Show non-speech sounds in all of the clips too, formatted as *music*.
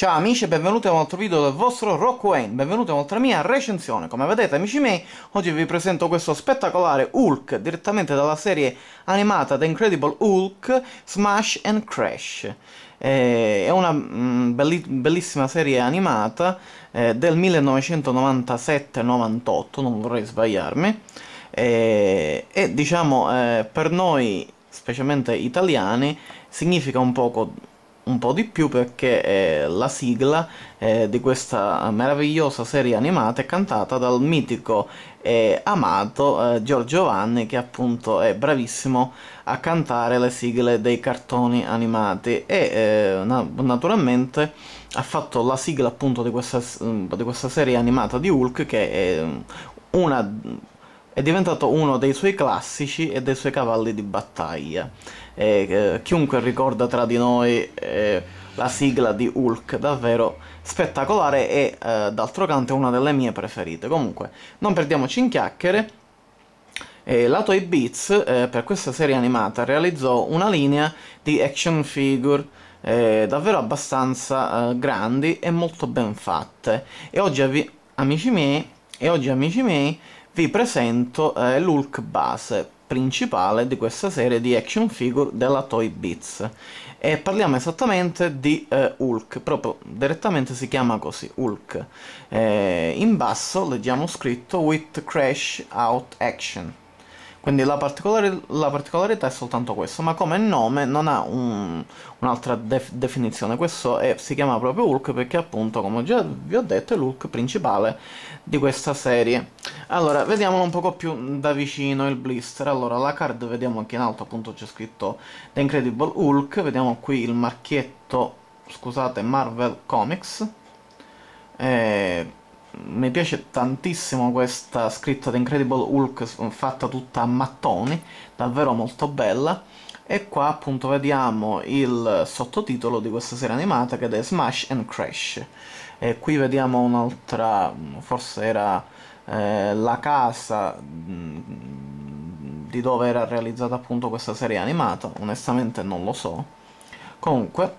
Ciao amici e benvenuti a un altro video del vostro Rock Wayne, benvenuti a un'altra mia recensione. Come vedete amici miei, oggi vi presento questo spettacolare Hulk direttamente dalla serie animata The Incredible Hulk Smash and Crash. Eh, è una mm, belli bellissima serie animata eh, del 1997-98, non vorrei sbagliarmi, eh, e diciamo eh, per noi, specialmente italiani, significa un poco un po' di più perché eh, la sigla eh, di questa meravigliosa serie animata è cantata dal mitico e amato eh, Giorgio Vanni che appunto è bravissimo a cantare le sigle dei cartoni animati e eh, na naturalmente ha fatto la sigla appunto di questa, di questa serie animata di Hulk che è una è diventato uno dei suoi classici e dei suoi cavalli di battaglia. E, eh, chiunque ricorda tra di noi eh, la sigla di Hulk, davvero spettacolare e eh, d'altro canto è una delle mie preferite. Comunque, non perdiamoci in chiacchiere. Eh, la Toy Beats eh, per questa serie animata realizzò una linea di action figure eh, davvero abbastanza grandi e molto ben fatte. E oggi, amici miei, e oggi amici miei vi presento eh, l'Hulk base principale di questa serie di action figure della Toy Bits e parliamo esattamente di eh, Hulk, proprio direttamente si chiama così, Hulk. Eh, in basso leggiamo scritto with crash out action quindi la, particolari la, particolarità è soltanto questo, ma come nome non ha un, un'altra def definizione, questo è, si chiama proprio Hulk perché appunto, come già vi ho detto, è l'Hulk principale di questa serie. Allora, vediamolo un poco più da vicino il blister, allora la card vediamo che in alto appunto c'è scritto The Incredible Hulk, vediamo qui il marchietto, scusate, Marvel Comics, eh, mi piace tantissimo questa scritta di Incredible Hulk fatta tutta a mattoni, davvero molto bella. E qua appunto vediamo il sottotitolo di questa serie animata che è Smash and Crash. E qui vediamo un'altra, forse era eh, la casa mm, di dove era realizzata appunto questa serie animata, onestamente non lo so. Comunque,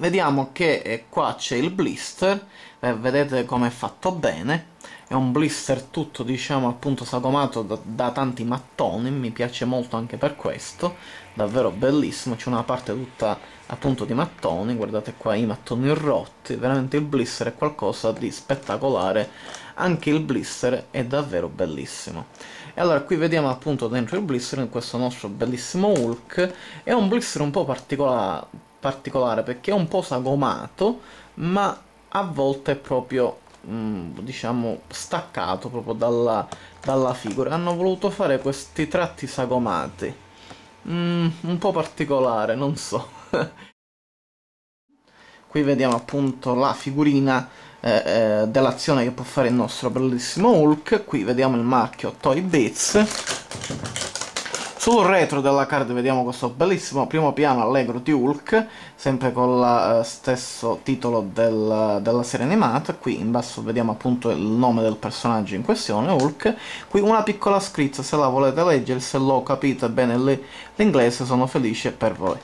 vediamo che eh, qua c'è il blister. Eh, vedete come è fatto bene. È un blister tutto diciamo appunto sagomato da, da, tanti mattoni. Mi piace molto anche per questo. Davvero bellissimo. C'è una parte tutta appunto di mattoni. Guardate qua i mattoni rotti. Veramente il blister è qualcosa di spettacolare. Anche il blister è davvero bellissimo. E allora qui vediamo appunto dentro il blister in questo nostro bellissimo Hulk. È un blister un po' particolare particolare perché è un po' sagomato ma a volte è proprio mm, diciamo staccato proprio dalla, dalla, figura. Hanno voluto fare questi tratti sagomati. Mm, un po' particolare non so. *laughs* Qui vediamo appunto la figurina eh, eh, dell'azione che può fare il nostro bellissimo Hulk. Qui vediamo il marchio Toy Bits sul retro della card vediamo questo bellissimo primo piano allegro di Hulk, sempre con lo eh, stesso titolo del, della serie animata. Qui in basso vediamo appunto il nome del personaggio in questione, Hulk. Qui una piccola scritta, se la volete leggere, se lo capite bene l'inglese sono felice per voi.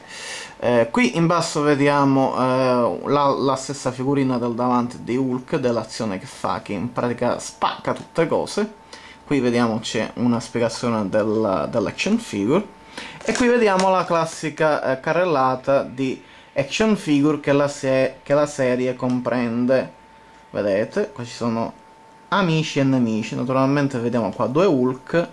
Eh, qui in basso vediamo eh, la, la, stessa figurina del davanti di Hulk, dell'azione che fa, che in pratica spacca tutte cose qui vediamo c'è una spiegazione del, dell'action figure. E qui vediamo la classica eh, carrellata di action figure che la, che la serie comprende. Vedete? Qua ci sono amici e nemici. Naturalmente vediamo qua due Hulk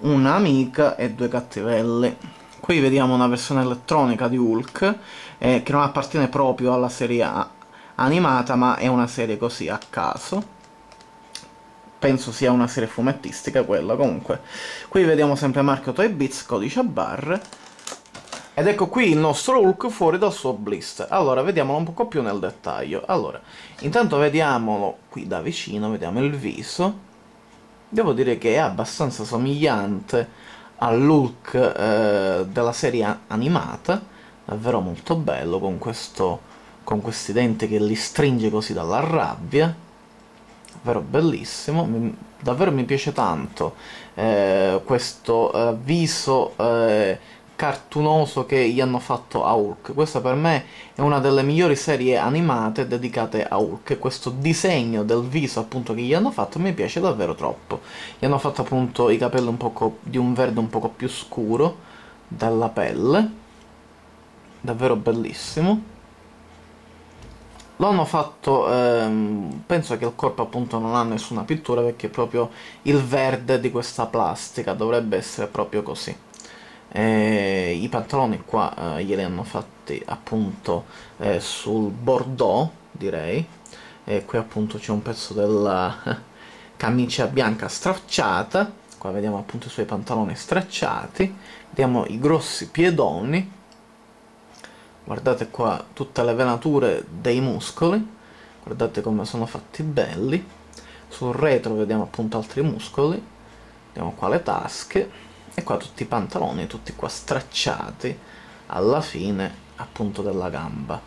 un'amica e due cattivelli. Qui vediamo una versione elettronica di Hulk eh, che non appartiene proprio alla serie animata ma è una serie così a caso penso sia una serie fumettistica quella comunque. Qui vediamo sempre marchio Toy Bits codice a barre ed ecco qui il nostro Hulk fuori dal suo blister. Allora vediamolo un po' più nel dettaglio. Allora intanto vediamolo qui da vicino vediamo il viso. Devo dire che è abbastanza somigliante all'Hulk eh, della serie animata. Davvero molto bello con questo con questi denti che li stringe così dalla rabbia davvero bellissimo, davvero mi piace tanto eh, questo eh, viso eh, cartunoso che gli hanno fatto a Hulk. Questa per me è una delle migliori serie animate dedicate a Hulk. Questo disegno del viso appunto che gli hanno fatto mi piace davvero troppo. Gli hanno fatto appunto i capelli un poco di un verde un poco più scuro dalla pelle. Davvero bellissimo. Lo hanno fatto, ehm, penso che il corpo appunto non ha nessuna pittura perché proprio il verde di questa plastica dovrebbe essere proprio così. E I pantaloni qua eh, glieli hanno fatti appunto eh, sul bordeaux, direi. E qui appunto c'è un pezzo della *laughs* camicia bianca stracciata. Qua vediamo appunto i suoi pantaloni stracciati. Vediamo i grossi piedoni guardate qua tutte le venature dei muscoli. Guardate come sono fatti belli. Sul retro vediamo appunto altri muscoli. Vediamo qua le tasche. E qua tutti i pantaloni tutti qua stracciati alla fine appunto della gamba.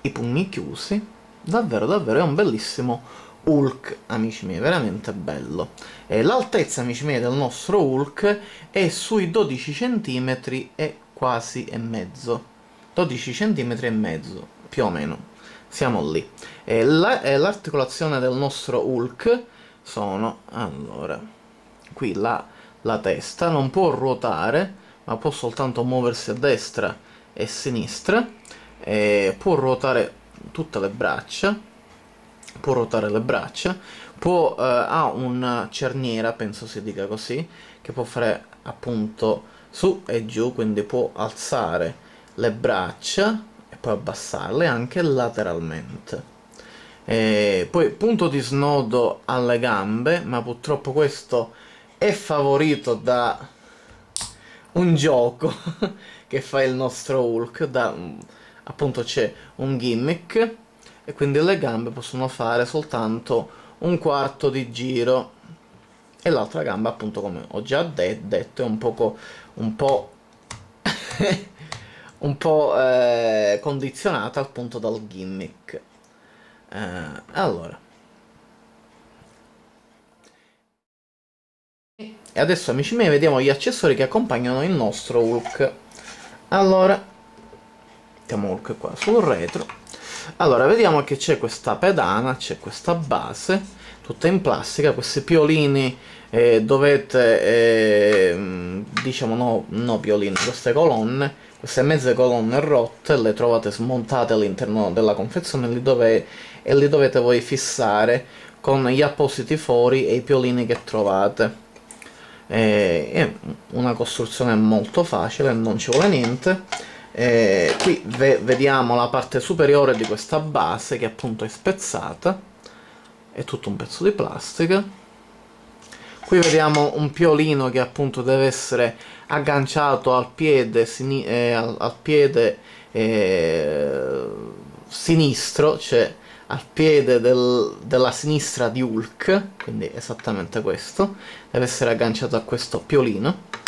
I pugni chiusi. Davvero davvero è un bellissimo Hulk, amici miei, veramente bello. E l'altezza, amici miei, del nostro Hulk è sui 12 cm e quasi e mezzo. 12 cm e mezzo, più o meno. Siamo lì. E l'articolazione del nostro Hulk sono, allora, qui la, la testa non può ruotare, ma può soltanto muoversi a destra e a sinistra. E può ruotare tutte le braccia può ruotare le braccia, può, eh, ha una cerniera, penso si dica così, che può fare appunto su e giù, quindi può alzare le braccia e poi abbassarle anche lateralmente. E poi punto di snodo alle gambe, ma purtroppo questo è favorito da un gioco *laughs* che fa il nostro Hulk, da, appunto c'è un gimmick e quindi le gambe possono fare soltanto un quarto di giro. E l'altra gamba appunto come ho già de detto è un poco un po' *laughs* un po' eh, condizionata appunto dal gimmick. Eh, allora. E adesso amici miei vediamo gli accessori che accompagnano il nostro Hulk. Allora mettiamo Hulk qua sul retro allora vediamo che c'è questa pedana c'è questa base tutta in plastica questi piolini eh, dovete eh, diciamo no, no piolini queste colonne queste mezze colonne rotte le trovate smontate all'interno della confezione li dove, e li dovete voi fissare con gli appositi fori e i piolini che trovate. Eh, è una costruzione molto facile non ci vuole niente eh, qui ve vediamo la parte superiore di questa base che appunto è spezzata. È tutto un pezzo di plastica. Qui vediamo un piolino che appunto deve essere agganciato al piede, eh, al, al piede eh, sinistro cioè al piede del, della sinistra di Hulk quindi esattamente questo. Deve essere agganciato a questo piolino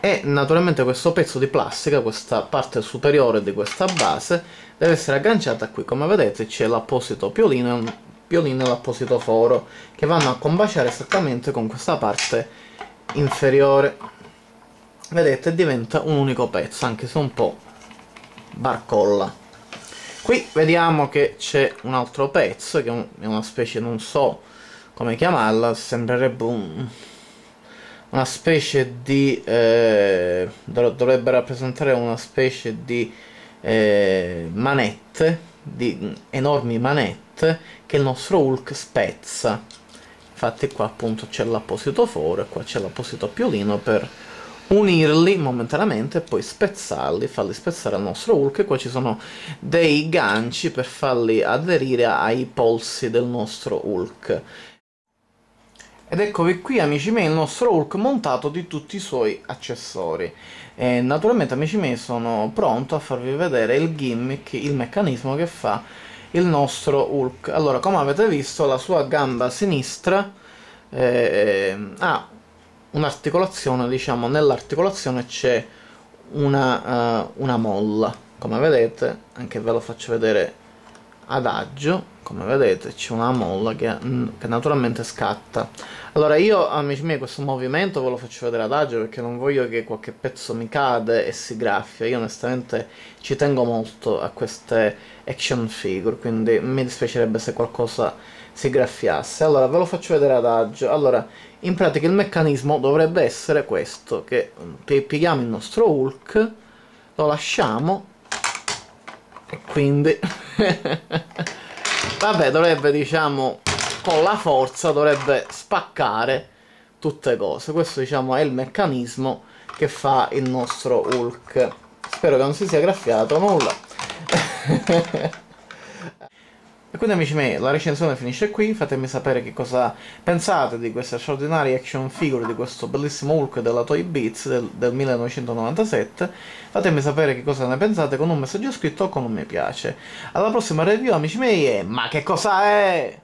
e naturalmente questo pezzo di plastica, questa parte superiore di questa base, deve essere agganciata qui. Come vedete c'è l'apposito piolino, piolino e l'apposito foro, che vanno a combaciare esattamente con questa parte inferiore. Vedete, diventa un unico pezzo, anche se un po' barcolla. Qui vediamo che c'è un altro pezzo, che è una specie, non so come chiamarla, sembrerebbe un una specie di eh, dovrebbe rappresentare una specie di eh, manette di enormi manette che il nostro Hulk spezza. Infatti qua appunto c'è l'apposito foro e qua c'è l'apposito piolino per unirli momentaneamente e poi spezzarli, farli spezzare al nostro Hulk. E qua ci sono dei ganci per farli aderire ai polsi del nostro Hulk ed eccovi qui amici miei il nostro Hulk montato di tutti i suoi accessori. E naturalmente amici miei sono pronto a farvi vedere il gimmick, il meccanismo che fa il nostro Hulk. Allora come avete visto la sua gamba sinistra eh, ha un'articolazione, diciamo nell'articolazione c'è una, uh, una molla. Come vedete, anche ve lo faccio vedere adagio come vedete c'è una molla che, mm, che, naturalmente scatta. Allora io amici miei questo movimento ve lo faccio vedere adagio perché non voglio che qualche pezzo mi cade e si graffia. Io onestamente ci tengo molto a queste action figure quindi mi dispiacerebbe se qualcosa si graffiasse. Allora ve lo faccio vedere adagio allora in pratica il meccanismo dovrebbe essere questo che pieghiamo il nostro Hulk lo lasciamo e quindi *laughs* vabbè dovrebbe diciamo con la forza dovrebbe spaccare tutte cose. Questo diciamo è il meccanismo che fa il nostro Hulk. Spero che non si sia graffiato nulla *laughs* E quindi amici miei, la recensione finisce qui, fatemi sapere che cosa pensate di questa straordinaria action figure di questo bellissimo Hulk della Toy Beats del, del 1997, fatemi sapere che cosa ne pensate con un messaggio scritto o con un mi piace. Alla prossima review amici miei e ma che cosa è?